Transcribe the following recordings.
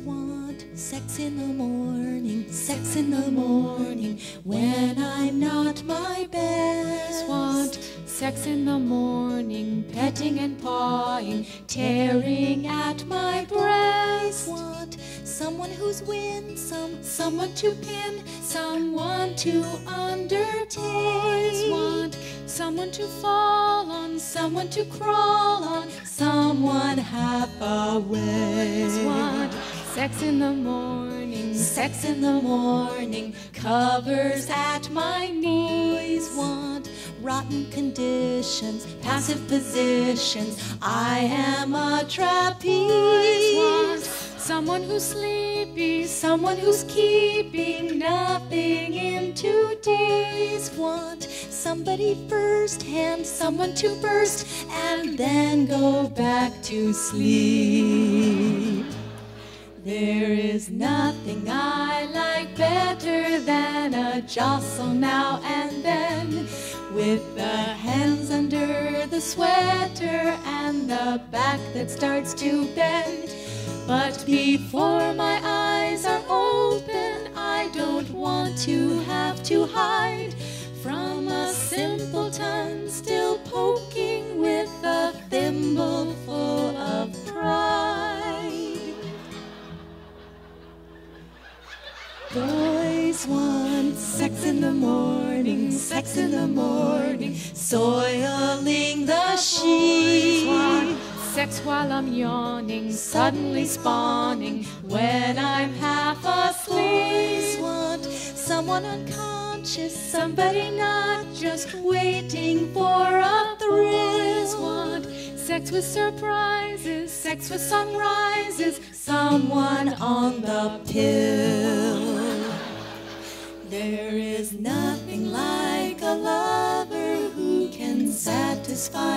Want sex in the morning, sex in the morning when I'm not my best. Want sex in the morning, petting and pawing, tearing at my breast. Want someone who's winsome, Someone to pin, someone to undertake. Want someone to fall on, someone to crawl on, someone half awake. Sex in the morning, Sex in the morning covers at my knees. Want rotten conditions, passive positions. I am a trapeze. Someone who's sleepy, Someone who's keeping nothing in two days. Want somebody first hand, someone to burst, and then go back to sleep. There is nothing I like better than a jostle now and then. With the hands under the sweater and the back that starts to bend. But before my eyes are open, I don't want to have to hide Boys want sex in the morning, sex in the morning, soiling the sheets. Want sex while I'm yawning, suddenly spawning when I'm half Boys asleep. want someone unconscious, somebody not just waiting for a Boys thrill. want sex with surprises, sex with sunrises, someone on the pill.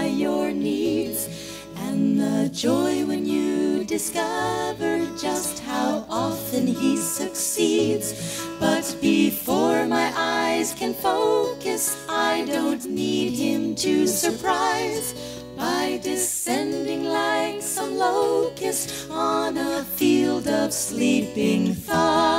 Your needs. And the joy when you discover just how often he succeeds. But before my eyes can focus, I don't need him to surprise by descending like some locust on a field of sleeping thighs.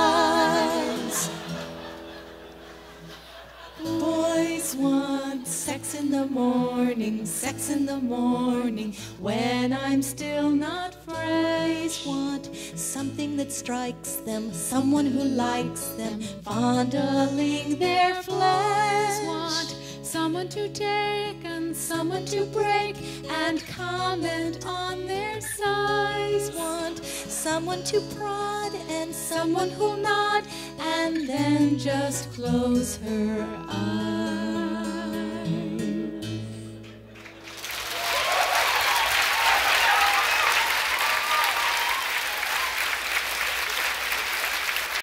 Morning, sex in the morning when I'm still not fresh. Want something that strikes them, someone who likes them, fondling their flesh. want someone to take and someone to break and comment on their size. want someone to prod and someone who'll nod and then just close her eyes.